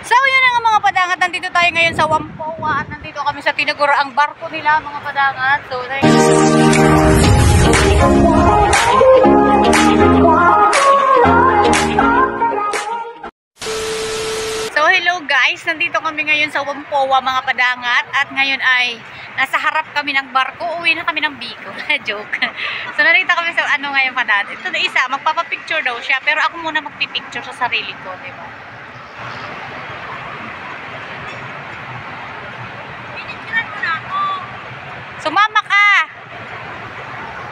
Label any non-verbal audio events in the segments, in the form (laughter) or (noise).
So yun na nga mga padangat, nandito tayo ngayon sa Wampoa at nandito kami sa tinagura ang barko nila mga padangat. So, So hello guys, nandito kami ngayon sa Wampoa mga padangat at ngayon ay nasa harap kami ng barko, uwi na kami ng Bicol. (laughs) Joke. So nandito kami sa ano ngayon padangat. Ito na isa, magpapapicture daw siya pero ako muna magpipicture sa sarili ko, di ba? Sumama ka!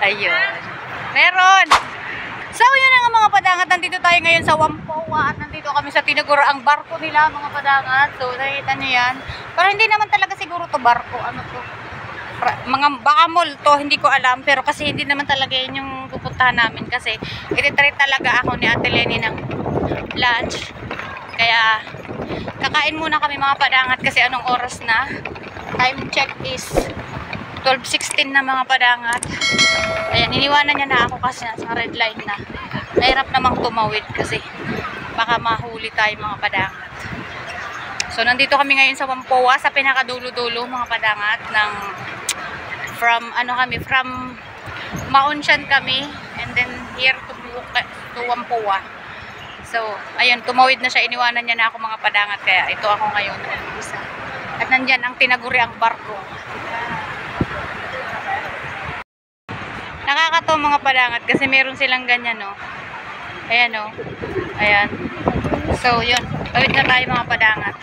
Ayun. Meron! So, yun na nga mga padangat. Nandito tayo ngayon sa Wampoa at nandito kami sa tinagura ang barko nila mga padangat. So, nakikita nyo yan. Pero hindi naman talaga siguro to barko. Ano to? Mga baka to, hindi ko alam. Pero kasi hindi naman talaga yun yung pupuntahan namin. Kasi ititreat talaga ako ni Ate Lenny ng lunch. Kaya, kakain muna kami mga padangat kasi anong oras na. Time check is 12.16 na mga padangat. Ayan, iniwanan niya na ako kasi nasa red line na. Nahirap namang tumawid kasi baka mahuli tayo mga padangat. So, nandito kami ngayon sa Wampoa, sa pinakadulo-dulo mga padangat ng from, ano kami, from Maunshan kami and then here to, to Wampoa. So, ayun, tumawid na siya, iniwanan niya na ako mga padangat kaya ito ako ngayon. At nandyan ang tinaguri ang barko. Nakakatawa mga padangat kasi meron silang ganyan, no. Ayan, no. Ayan. So, yun. Tawid na tayo mga padangat.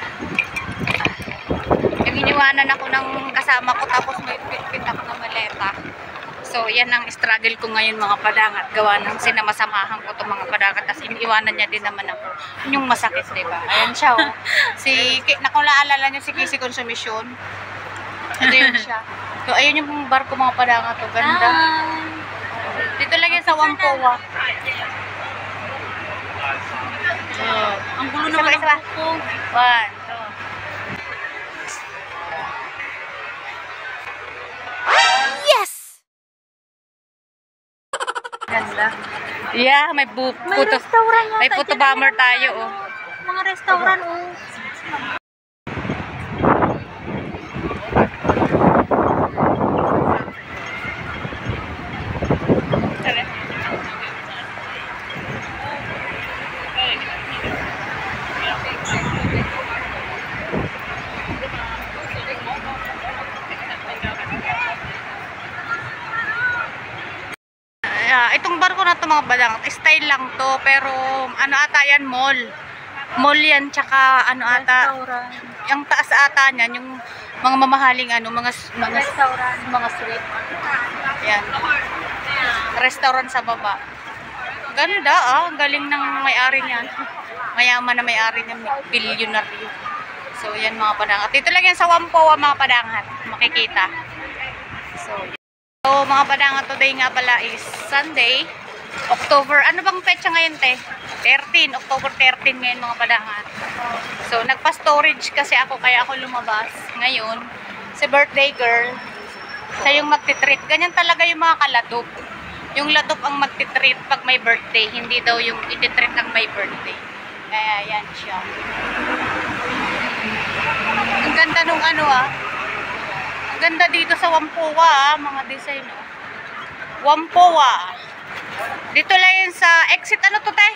Yung ako ng kasama ko tapos may pitpit ako ng maleta. So, yan ang struggle ko ngayon mga padangat. Gawa ng sinamasamahan ko itong mga padangat. Tapos iniwanan niya din naman ako. Yun yung masakit, di ba? Ayan siya, oh. Si, Ki- na kung naalala niyo si Kisi Consumption. Ito yun siya. So, ayun yung barko mga padangat. Oh. Ganda. Dito lang yan sa Wampoa. Oh. Ang gulo naman pa, ng isa pa. buko. One, two. Yes! Ganda. Yeah, may bu May yata. May puto Dyan bomber tayo, mga oh. Mga restaurant, oh. Ah, itong barko na to mga balang, style lang to, pero ano ata yan, mall. Mall yan, tsaka ano ata, Restaurant. yung taas ata niyan, yung mga mamahaling ano, mga, mga, Restaurant. mga street. Yan. Restaurant sa baba. Ganda ah, galing ng may-ari niyan. Mayaman na may-ari niyan, bilyonaryo. So yan mga padangat. Dito lang yan sa Wampoa mga padangat, makikita. So. So mga padangat today nga pala is Sunday, October, ano bang petsa ngayon te? 13, October 13 ngayon mga padangat. So nagpa-storage kasi ako kaya ako lumabas ngayon. Si birthday girl, siya yung magtitreat. Ganyan talaga yung mga kaladop. Yung ladop ang magtitreat pag may birthday, hindi daw yung ititreat ang may birthday. Kaya yan siya. Ang ganda nung ano ah. Ganda dito sa Wampoa ah, mga design oh. Wampoa. Dito lang yun sa exit ano to te?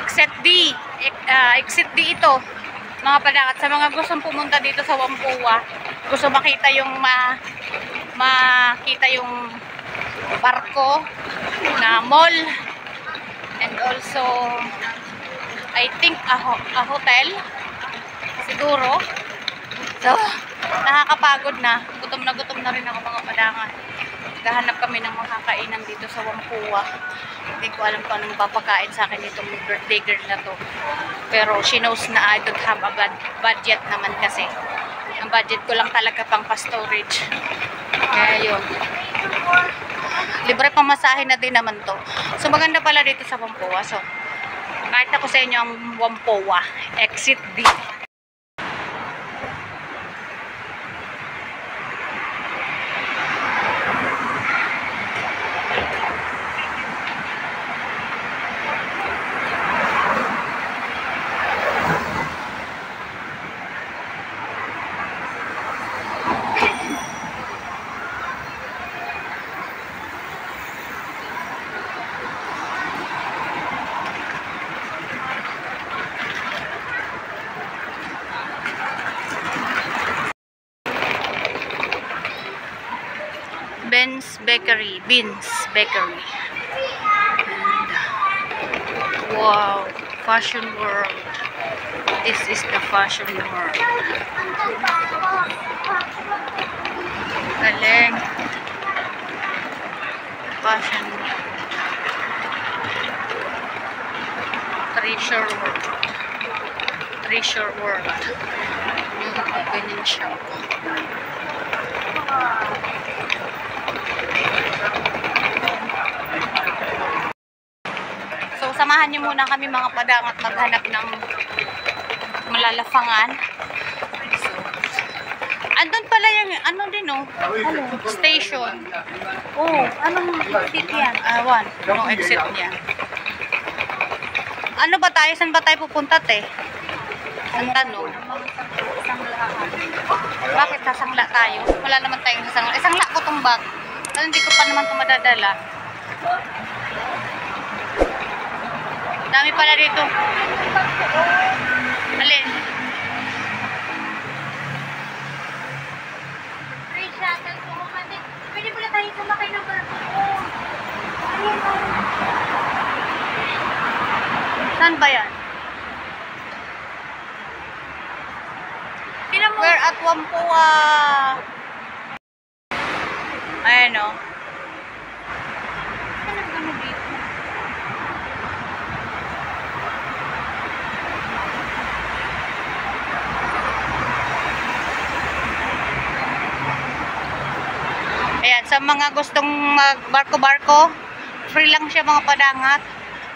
Exit D. Ah, exit D ito. Mga padakat sa mga gustong pumunta dito sa Wampoa. Gusto makita yung ma makita yung barko na mall and also I think a, ho- a hotel siguro so nakakapagod na. Gutom na gutom na rin ako mga padangan gahanap kami ng makakainan dito sa Wampuwa hindi ko alam kung anong papakain sa akin itong birthday girl na to. Pero she knows na I don't have a bad budget naman kasi. Ang budget ko lang talaga pang pa-storage. Kaya yun. Libre pamasahe na din naman to. So maganda pala dito sa Wampuwa so kahit ako sa inyo ang Wampoa exit D Ben's Bakery. Beans Bakery. And, wow. Fashion world. This is the fashion world. Galing. Fashion world. Treasure world. Treasure world. Yung siya. So, samahan niyo muna kami mga padangat maghanap ng malalafangan. So, andun pala yung, ano din oh, ano, station. Oh, anong exit yan? Ah, one. Anong exit niya? Ano ba tayo? Saan ba tayo pupunta, te? Ang tanong. Bakit sasangla tayo? Wala naman tayong sasangla. Isangla ko tong bag. Pero hindi ko pa naman ito madadala. Dami pala dito. Alin? Free shuttle po kumandi. Pwede pala tayo sumakay ng barko. Ayan, oh. Saan ba yan? We're at Wampuwa. Ayan o. Saan ang ano dito? Ayan, sa mga gustong magbarko-barko, free lang siya mga padangat.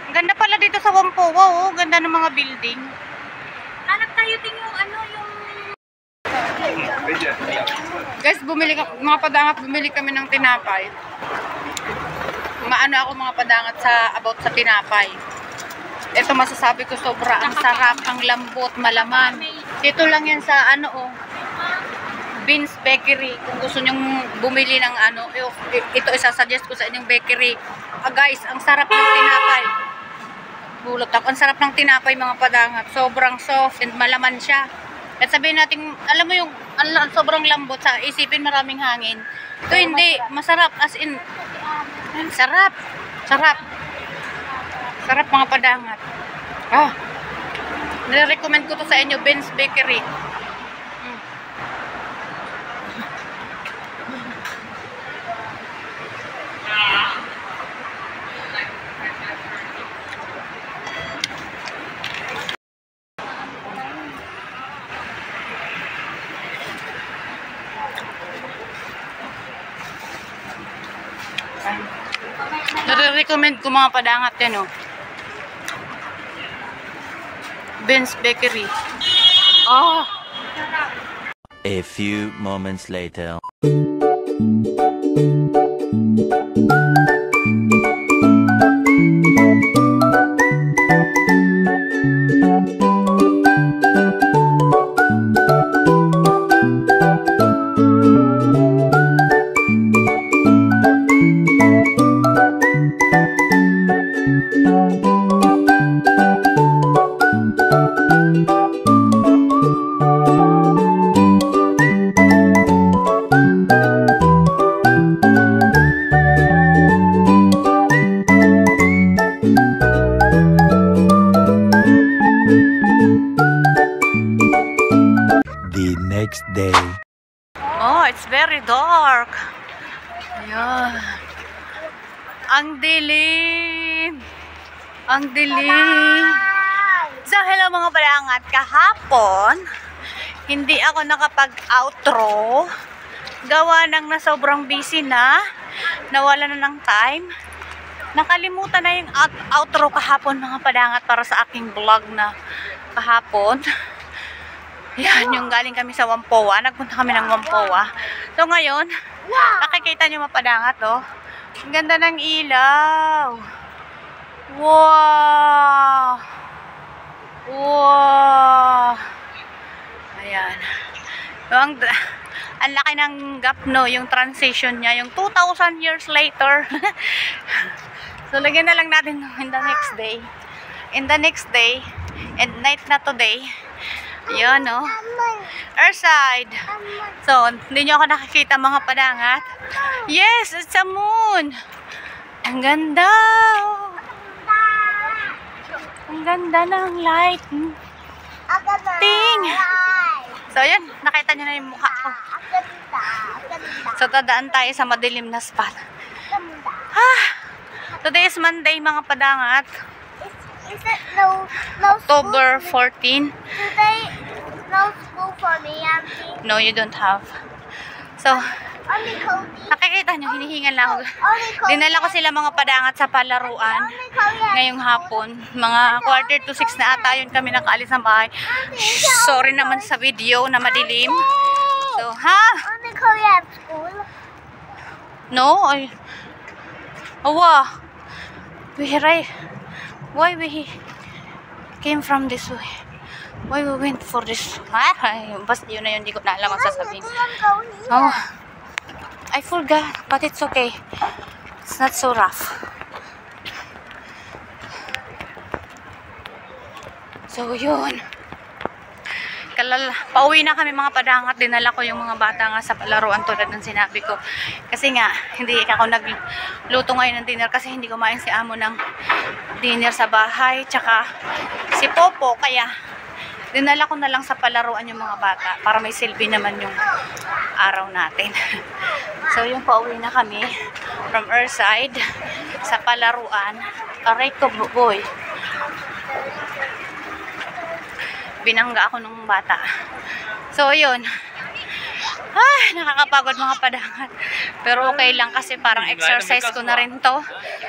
Ang ganda pala dito sa Wampuwa, oh. Ganda ng mga building. Hanap tayo din yung ano, yung... Guys, bumili ka, mga padangat, bumili kami ng tinapay. Maano ako mga padangat sa about sa tinapay. Ito masasabi ko sobra ang sarap, ang lambot, malaman. Dito lang yan sa ano oh. Beans Bakery. Kung gusto nyong bumili ng ano, eh, ito isasuggest ko sa inyong bakery. Ah, guys, ang sarap ng tinapay. Bulot ako. Ang sarap ng tinapay mga padangat. Sobrang soft and malaman siya. At sabihin natin, alam mo yung ang sobrang lambot sa isipin maraming hangin. Ito hindi, masarap as in sarap. Sarap. Sarap mga padangat. Ah. Nire-recommend ko to sa inyo, Ben's Bakery. Nare-recommend ko mga padangat yan, oh. Ben's Bakery. Ah! A few moments later. Dilim. Ang dilim. So, hello mga balangat. Kahapon, hindi ako nakapag-outro. Gawa ng na sobrang busy na. Nawala na ng time. Nakalimutan na yung out- outro kahapon mga padangat para sa aking vlog na kahapon. (laughs) Yan, yung galing kami sa Wampoa. Nagpunta kami ng Wampoa. So ngayon, nakikita nyo mapadangat, oh. Ang ganda ng ilaw. Wow! Wow! Ayan. Ang, ang laki ng gap, no? Yung transition niya. Yung 2,000 years later. (laughs) so, lagyan na lang natin in the next day. In the next day, and night na today, Yan, no? Earthside. So, hindi nyo ako nakikita mga padangat. Yes, it's a moon. Ang ganda. oh. Ang ganda ng light. Ting. So, yun. Nakita nyo na yung mukha ko. So, tadaan tayo sa madilim na spot. Ah, today is Monday, mga padangat. Is it no, no October school? 14. Today, no school for me. No, you don't have. So, nakikita nyo, hinihingan lang ako. Dinala ko sila mga padangat sa palaruan ngayong hapon. Mga quarter to six na ata yun kami nakaalis ng bahay. Sorry naman sa video na madilim. So, ha? Only at school. No? Ay. Awa. Where I... Why we came from this way? Why we went for this? Ay, basta yun na yun. Hindi ko na alam ang sasabihin. Oh. I forgot, but it's okay. It's not so rough. So, yun. Kalala, pauwi na kami mga padangat. Dinala ko yung mga bata nga sa palaruan tulad ng sinabi ko. Kasi nga, hindi ako nagluto ngayon ng dinner kasi hindi kumain si Amo ng dinner sa bahay. Tsaka si Popo, kaya dinala ko na lang sa palaruan yung mga bata para may silbi naman yung araw natin. (laughs) so, yung pauwi na kami from Earthside sa palaruan. Aray ko, boy. Binangga ako nung bata. So, yun. Ah, nakakapagod mga padangat. Pero okay lang kasi parang exercise ko na rin to.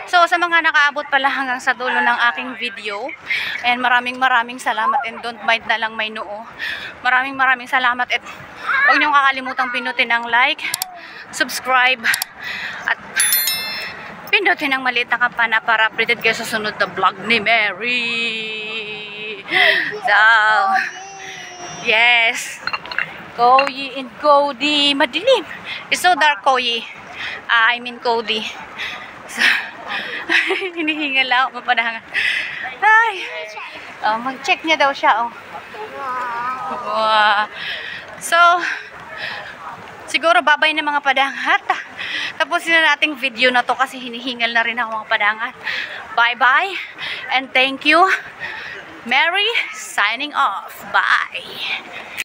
So, sa mga nakaabot pala hanggang sa dulo ng aking video, ayan, maraming maraming salamat and don't mind na lang may noo. Maraming maraming salamat at huwag niyong kakalimutang pinutin ang like, subscribe, at pindutin ang maliit na kampana para updated kayo sa sunod na vlog ni Mary. So, yes. Koyi and Cody. Madilim. It's so dark, Koyi. Ah, I mean, Cody. So, (laughs) hinihingal lang ako mapanahangan. Ay. Oh, mag-check niya daw siya, oh. Wow. So, siguro babay na mga padangat. Tapusin na nating video na to kasi hinihingal na rin ako mga padangat. Bye-bye and thank you. Mary signing off. Bye.